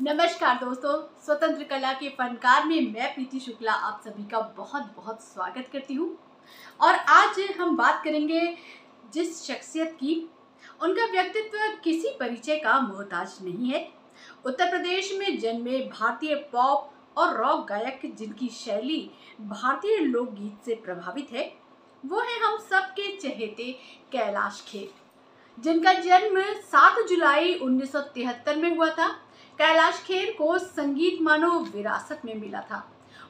नमस्कार दोस्तों, स्वतंत्र कला के फनकार में मैं प्रीति शुक्ला आप सभी का बहुत बहुत स्वागत करती हूँ। और आज हम बात करेंगे जिस शख्सियत की, उनका व्यक्तित्व किसी परिचय का मोहताज नहीं है। उत्तर प्रदेश में जन्मे भारतीय पॉप और रॉक गायक जिनकी शैली भारतीय लोकगीत से प्रभावित है, वो है हम सबके चहेते कैलाश खेर, जिनका जन्म 7 जुलाई 1973 में हुआ था। कैलाश खेर को संगीत मानो विरासत में मिला था।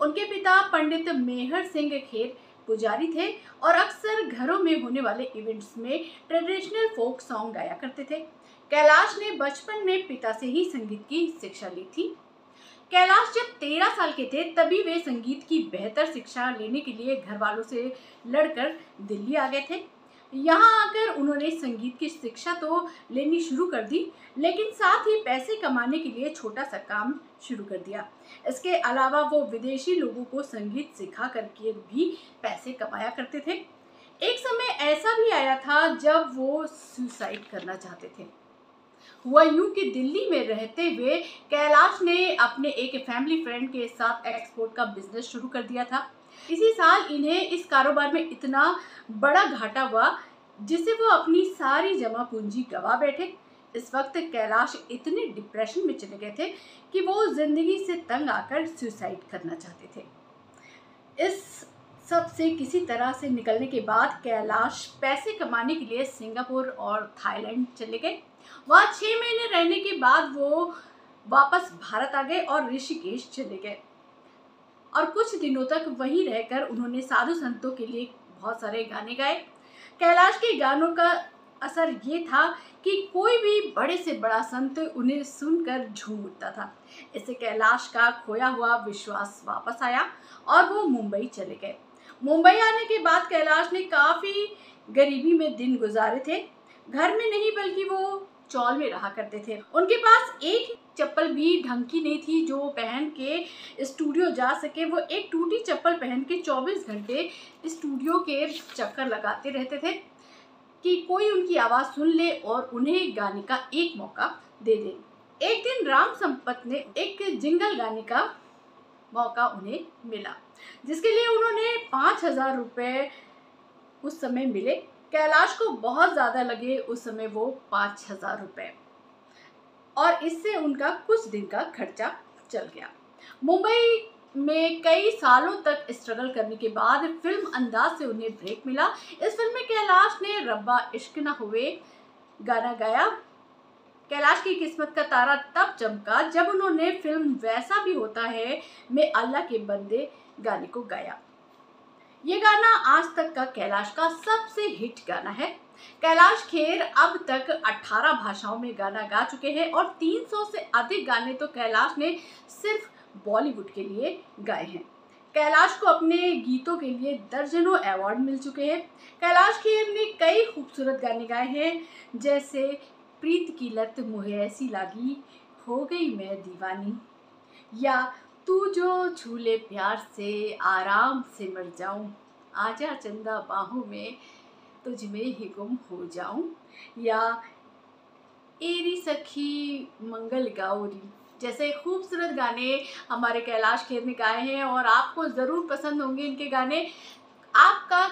उनके पिता पंडित मेहर सिंह खेर पुजारी थे और अक्सर घरों में होने वाले इवेंट्स में ट्रेडिशनल फोक सॉन्ग गाया करते थे। कैलाश ने बचपन में पिता से ही संगीत की शिक्षा ली थी। कैलाश जब तेरह साल के थे, तभी वे संगीत की बेहतर शिक्षा लेने के लिए घर वालों से लड़कर दिल्ली आ गए थे। यहाँ आकर उन्होंने संगीत की शिक्षा तो लेनी शुरू कर दी, लेकिन साथ ही पैसे कमाने के लिए छोटा सा काम शुरू कर दिया। इसके अलावा वो विदेशी लोगों को संगीत सिखा करके भी पैसे कमाया करते थे। एक समय ऐसा भी आया था जब वो सुसाइड करना चाहते थे। हुआ यूँ कि दिल्ली में रहते हुए कैलाश ने अपने एक फैमिली फ्रेंड के साथ एक्सपोर्ट का बिज़नेस शुरू कर दिया था। इसी साल इन्हें इस कारोबार में इतना बड़ा घाटा हुआ, जिससे वो अपनी सारी जमा पूंजी गवा बैठे। इस वक्त कैलाश इतने डिप्रेशन में चले गए थे कि वो ज़िंदगी से तंग आकर सुसाइड करना चाहते थे। इस सबसे किसी तरह से निकलने के बाद कैलाश पैसे कमाने के लिए सिंगापुर और थाईलैंड चले गए। वहाँ छः महीने रहने के बाद वो वापस भारत आ गए और ऋषिकेश चले गए। और कुछ दिनों तक वहीं रहकर उन्होंने साधु संतों के लिए बहुत सारे गाने गाए। कैलाश के गानों का असर ये था कि कोई भी बड़े से बड़ा संत उन्हें सुनकर झूम उठता था। इससे कैलाश का खोया हुआ विश्वास वापस आया और वो मुंबई चले गए। मुंबई आने के बाद कैलाश ने काफ़ी गरीबी में दिन गुजारे थे। घर में नहीं, बल्कि वो चौल में रहा करते थे। उनके पास एक चप्पल भी ढंग की नहीं थी जो पहन के स्टूडियो जा सके। वो एक टूटी चप्पल पहन के 24 घंटे स्टूडियो के चक्कर लगाते रहते थे कि कोई उनकी आवाज़ सुन ले और उन्हें गाने का एक मौका दे दे। एक दिन राम संपत ने एक जिंगल गाने का मौका उन्हें मिला, जिसके लिए उन्होंने पाँच हज़ार रुपये उस समय मिले। कैलाश को बहुत ज़्यादा लगे उस समय वो पाँच हज़ार रुपये और इससे उनका कुछ दिन का खर्चा चल गया। मुंबई में कई सालों तक स्ट्रगल करने के बाद फ़िल्म अंदाज से उन्हें ब्रेक मिला। इस फ़िल्म में कैलाश ने रब्बा इश्क न हुए गाना गाया। कैलाश की किस्मत का तारा तब चमका जब उन्होंने फ़िल्म वैसा भी होता है में अल्लाह के बंदे गाने को गाया। ये गाना आज तक का कैलाश का सबसे हिट गाना है। कैलाश खेर अब तक 18 भाषाओं में गाना गा चुके हैं और 300 से अधिक गाने तो कैलाश ने सिर्फ़ बॉलीवुड के लिए गाए हैं। कैलाश को अपने गीतों के लिए दर्जनों अवार्ड मिल चुके हैं। कैलाश खेर ने कई खूबसूरत गाने गाए हैं, जैसे प्रीत की लत मुहे ऐसी लागी, हो गई मैं दीवानी, या तू जो झूले प्यार से, आराम से मर जाऊँ, आजा चंदा बाहों में तुझ में ही गुम हो जाऊँ। या एरी सखी मंगल गाओरी जैसे खूबसूरत गाने हमारे कैलाश खेर ने गाए हैं और आपको ज़रूर पसंद होंगे इनके गाने। आपका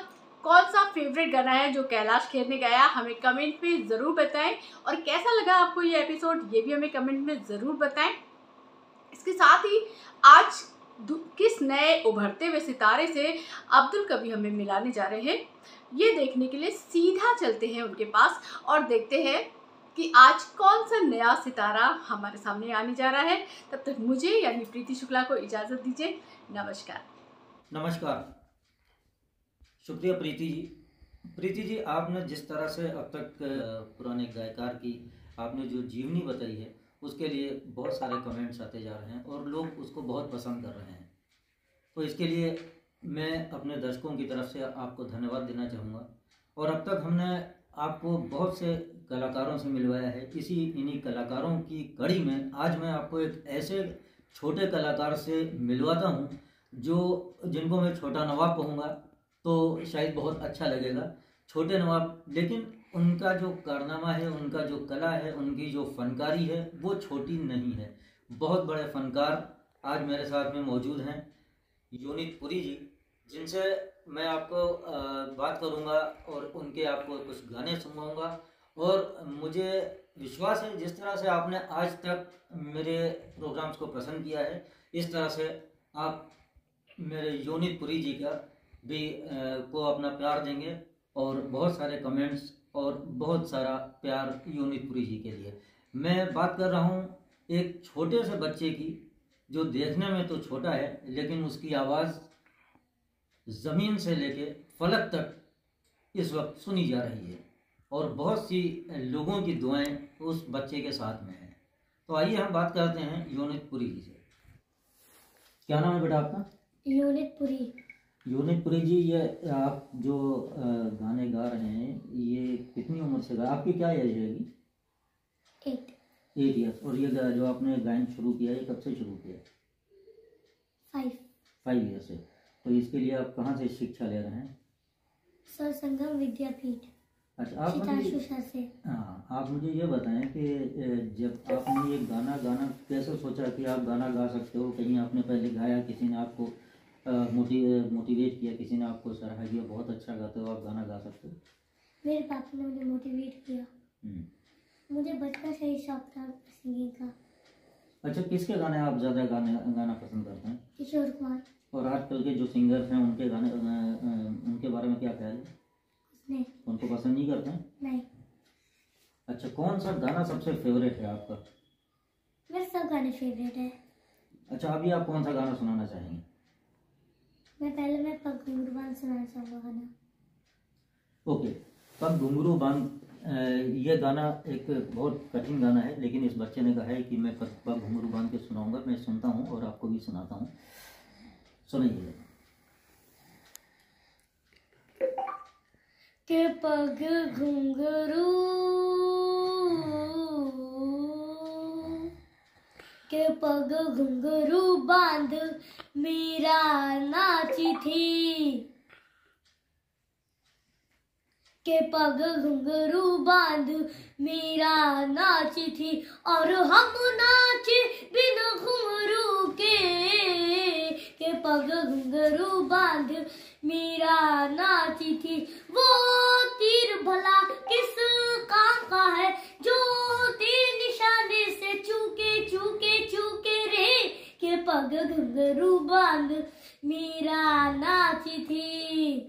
कौन सा फेवरेट गाना है जो कैलाश खेर ने गाया, हमें कमेंट में ज़रूर बताएँ। और कैसा लगा आपको ये एपिसोड ये भी हमें कमेंट में ज़रूर बताएँ। इसके साथ ही आज किस नए उभरते हुए सितारे से अब्दुल कभी हमें मिलाने जा रहे हैं, ये देखने के लिए सीधा चलते हैं उनके पास और देखते हैं कि आज कौन सा नया सितारा हमारे सामने आने जा रहा है। तब तक मुझे यानी प्रीति शुक्ला को इजाज़त दीजिए। नमस्कार। नमस्कार। शुक्रिया प्रीति जी। प्रीति जी, आपने जिस तरह से अब तक पुराने गायकार की आपने जो जीवनी बताई है उसके लिए बहुत सारे कमेंट्स आते जा रहे हैं और लोग उसको बहुत पसंद कर रहे हैं। तो इसके लिए मैं अपने दर्शकों की तरफ़ से आपको धन्यवाद देना चाहूँगा। और अब तक हमने आपको बहुत से कलाकारों से मिलवाया है। इसी इन्हीं कलाकारों की कड़ी में आज मैं आपको एक ऐसे छोटे कलाकार से मिलवाता हूँ, जो जिनको मैं छोटा नवाब कहूँगा तो शायद बहुत अच्छा लगेगा। छोटे नवाब, लेकिन उनका जो कारनामा है, उनका जो कला है, उनकी जो फनकारी है, वो छोटी नहीं है। बहुत बड़े फनकार आज मेरे साथ में मौजूद हैं। यूनित पुरी जी, जिनसे मैं आपको बात करूँगा और उनके आपको कुछ गाने सुनवाऊँगा। और मुझे विश्वास है, जिस तरह से आपने आज तक मेरे प्रोग्राम्स को पसंद किया है, इस तरह से आप मेरे यूनित पुरी जी का भी को अपना प्यार देंगे और बहुत सारे कमेंट्स और बहुत सारा प्यार यूनित पुरी जी के लिए। मैं बात कर रहा हूँ एक छोटे से बच्चे की, जो देखने में तो छोटा है, लेकिन उसकी आवाज़ ज़मीन से लेके फलक तक इस वक्त सुनी जा रही है। और बहुत सी लोगों की दुआएँ उस बच्चे के साथ में हैं। तो आइए हम बात करते हैं यूनित पुरी जी से। क्या नाम है बेटा आपका? यूनित पुरी पुरी जी ये आप जो गाने गा रहे हैं ये कितनी उम्र से गा आपकी क्या एज है एट एट ईयर्स और ये जो आपने गायन शुरू किया है कब से शुरू किया? फाइव फाइव ईयर से। तो इसके लिए आप कहाँ से शिक्षा ले रहे हैं? सर संगम विद्यापीठ। अच्छा आप मुझे से। हाँ आप मुझे ये बताएँ कि जब आपने ये गाना गाना कैसे सोचा कि आप गाना गा सकते हो? कहीं आपने पहले गाया किसी ने आपको मोटिवेट किया किसी ने आपको सराहा किया बहुत अच्छा गाते हो आप गाना गा सकते हो। मेरे पापा ने मुझे मोटिवेट किया। हम्म। मुझे बचपन से ही शौक था सिंगिंग का। अच्छा किसके गाने आप ज़्यादा गाने गाना पसंद करते हैं? किशोर कुमार। और आजकल के जो सिंगर्स हैं उनके गाने उनके बारे में क्या ख्याल है? नहीं उनको पसंद नहीं करते हैं? नहीं। अच्छा कौन सा गाना सबसे फेवरेट है आपका? मेरे सब गाने फेवरेट है। अच्छा अभी आप कौन सा गाना सुनाना चाहेंगे? मैं पहले मैं पग घुंगरू बाँध सुनाना चाहूँगा गाना ओके। पग घुंगरू बाँध यह गाना एक बहुत कठिन गाना है लेकिन इस बच्चे ने कहा है कि मैं पग पग घुंगरू बाँध के सुनाऊँगा मैं सुनता हूँ और आपको भी सुनाता हूँ। सुनिए के पग घुंगरू के पग घुंगरू बाँध, मीरा नाची थी। के पग घुंघरू बाँध, मीरा नाची थी। और हम नाचे बिन घुंघरू के। के पग घुंघरू बाँध, मीरा नाची थी। वो तीर भला किस काम का है? जो तीर निशाने से चूके चूके चूके रे के पग घुंघरू बाँध मीरा नाची थी।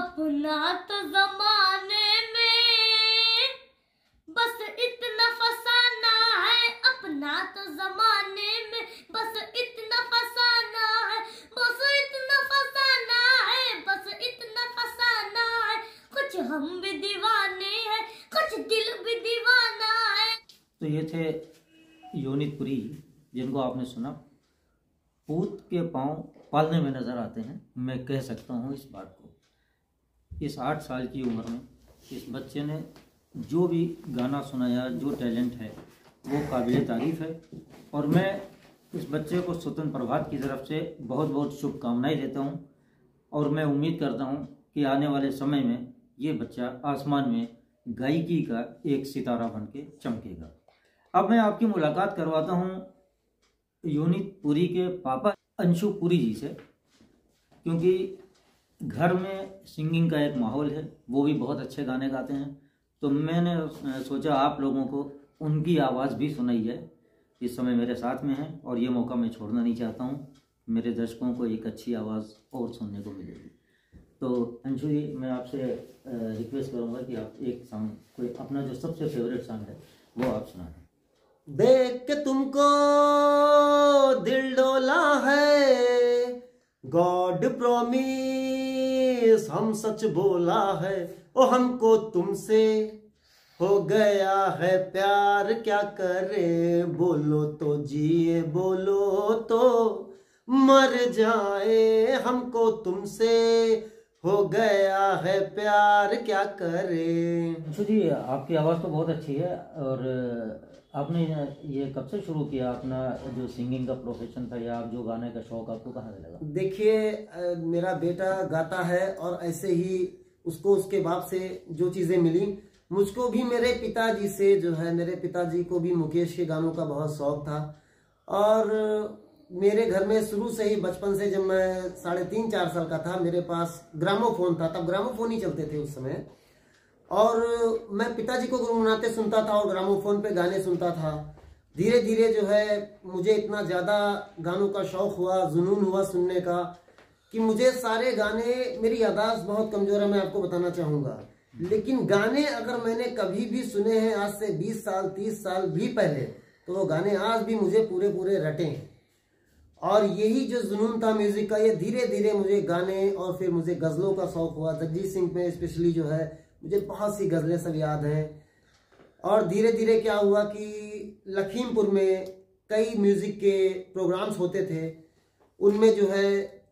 अपना तो जमाने में बस इतना फसाना है, अपना तो जमाने में बस इतना फसाना है, बस इतना फसाना है, बस इतना फसाना है। कुछ हम भी दीवाने हैं, कुछ दिल भी दीवाना है। तो ये थे योनितपुरी जिनको आपने सुना। पूत के पाँव पालने में नज़र आते हैं, मैं कह सकता हूँ इस बात को। इस आठ साल की उम्र में इस बच्चे ने जो भी गाना सुनाया, जो टैलेंट है, वो काबिल तारीफ़ है। और मैं इस बच्चे को स्वतंत्र प्रभात की तरफ़ से बहुत बहुत शुभकामनाएँ देता हूँ और मैं उम्मीद करता हूँ कि आने वाले समय में ये बच्चा आसमान में गायकी का एक सितारा बन के चमकेगा। अब मैं आपकी मुलाकात करवाता हूँ योनित पुरी के पापा अंशु पुरी जी से, क्योंकि घर में सिंगिंग का एक माहौल है, वो भी बहुत अच्छे गाने गाते हैं। तो मैंने सोचा आप लोगों को उनकी आवाज़ भी सुनाई जाए इस समय मेरे साथ में है और ये मौका मैं छोड़ना नहीं चाहता हूँ। मेरे दर्शकों को एक अच्छी आवाज़ और सुनने को मिलेगी। तो अंशु जी, मैं आपसे रिक्वेस्ट करूँगा कि आप एक सॉन्ग कोई अपना जो सबसे फेवरेट सॉन्ग है, वो आप सुना देख के तुमको दिल डोला है। गॉड प्रॉमिस हम सच बोला है, ओ हमको तुमसे हो गया है प्यार, क्या करे? बोलो तो जिए, बोलो तो मर जाए, हमको तुमसे हो गया है प्यार, क्या करे? जी, आपकी आवाज़ तो बहुत अच्छी है और आपने ये कब से शुरू किया अपना जो सिंगिंग का प्रोफेशन था या आप जो गाने का शौक आपको कहाँ से लगा? देखिए मेरा बेटा गाता है और ऐसे ही उसको उसके बाप से जो चीज़ें मिली, मुझको भी मेरे पिताजी से जो है, मेरे पिताजी को भी मुकेश के गानों का बहुत शौक था। और मेरे घर में शुरू से ही बचपन से जब मैं साढ़े तीन चार साल का था, मेरे पास ग्रामोफोन था, तब ग्रामोफोन ही चलते थे उस समय। और मैं पिताजी को गुनगुनाते सुनता था और ग्रामोफोन पे गाने सुनता था। धीरे धीरे जो है, मुझे इतना ज़्यादा गानों का शौक हुआ, जुनून हुआ सुनने का, कि मुझे सारे गाने, मेरी यादाश्त बहुत कमज़ोर है, मैं आपको बताना चाहूँगा। लेकिन गाने अगर मैंने कभी भी सुने हैं, आज से 20 साल 30 साल भी पहले तो वो गाने आज भी मुझे पूरे पूरे रटे और यही जो जुनून था म्यूज़िक का, ये धीरे धीरे मुझे गाने और फिर मुझे गज़लों का शौक हुआ, जगजीत सिंह में स्पेशली जो है मुझे बहुत सी गज़लें सब याद हैं। और धीरे धीरे क्या हुआ कि लखीमपुर में कई म्यूज़िक के प्रोग्राम्स होते थे। उनमें जो है,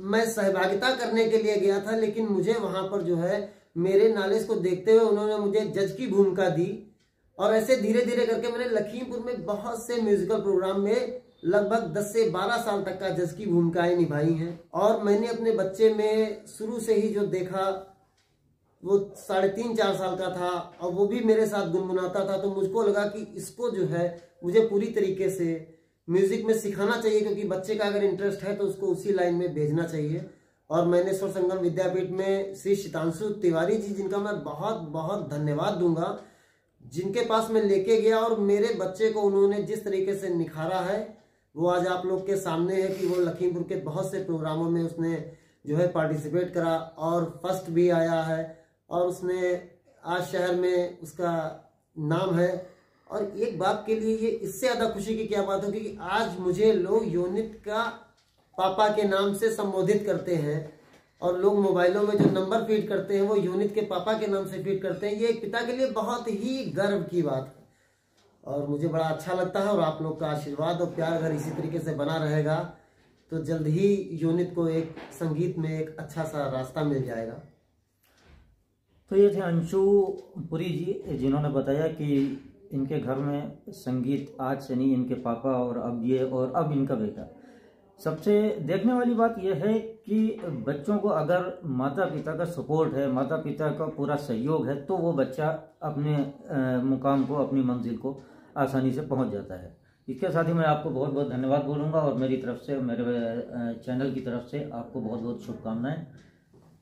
मैं सहभागिता करने के लिए गया था, लेकिन मुझे वहाँ पर जो है, मेरे नॉलेज को देखते हुए उन्होंने मुझे जज की भूमिका दी। और ऐसे धीरे धीरे करके मैंने लखीमपुर में बहुत से म्यूजिकल प्रोग्राम में लगभग 10 से 12 साल तक का जज की भूमिकाएँ निभाई हैं। और मैंने अपने बच्चे में शुरू से ही जो देखा वो साढ़े तीन, चार साल का था, और वो भी मेरे साथ गुनगुनाता था तो मुझको लगा कि इसको जो है, मुझे पूरी तरीके से म्यूज़िक में सिखाना चाहिए, क्योंकि बच्चे का अगर इंटरेस्ट है तो उसको उसी लाइन में भेजना चाहिए। और मैंने स्वर संगम विद्यापीठ में श्री शीतांशु तिवारी जी, जिनका मैं बहुत बहुत धन्यवाद दूँगा, जिनके पास मैं लेके गया, और मेरे बच्चे को उन्होंने जिस तरीके से निखारा है, वो आज आप लोग के सामने है कि वो लखीमपुर के बहुत से प्रोग्रामों में उसने जो है पार्टिसिपेट करा, और फ़र्स्ट भी आया है। और उसने आज शहर में उसका नाम है। और एक बाप के लिए ये इससे ज़्यादा खुशी की क्या बात होगी कि आज मुझे लोग यूनिट का पापा के नाम से संबोधित करते हैं और लोग मोबाइलों में जो नंबर फ़ीड करते हैं वो यूनिट के पापा के नाम से फ़ीड करते हैं। ये एक पिता के लिए बहुत ही गर्व की बात है। और मुझे बड़ा अच्छा लगता है और आप लोग का आशीर्वाद और प्यार अगर इसी तरीके से बना रहेगा तो जल्द ही यूनिट को एक संगीत में एक अच्छा सा रास्ता मिल जाएगा। तो ये थे अंशु पुरी जी, जिन्होंने बताया कि इनके घर में संगीत आज से नहीं, इनके पापा और अब ये और अब इनका बेटा। सबसे देखने वाली बात यह है कि बच्चों को अगर माता पिता का सपोर्ट है माता पिता का पूरा सहयोग है तो वो बच्चा अपने मुकाम को, अपनी मंजिल को आसानी से पहुँच जाता है। इसके साथ ही मैं आपको बहुत बहुत धन्यवाद बोलूँगा और मेरी तरफ़ से, मेरे चैनल की तरफ़ से आपको बहुत बहुत शुभकामनाएँ।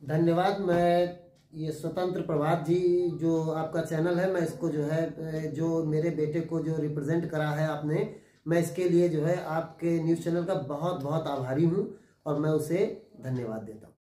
धन्यवाद, मैं ये स्वतंत्र प्रभात जी जो आपका चैनल है, मैं इसको जो है, जो मेरे बेटे को जो रिप्रेजेंट करा है आपने, मैं इसके लिए जो है आपके न्यूज़ चैनल का बहुत बहुत आभारी हूँ और मैं उसे धन्यवाद देता हूँ।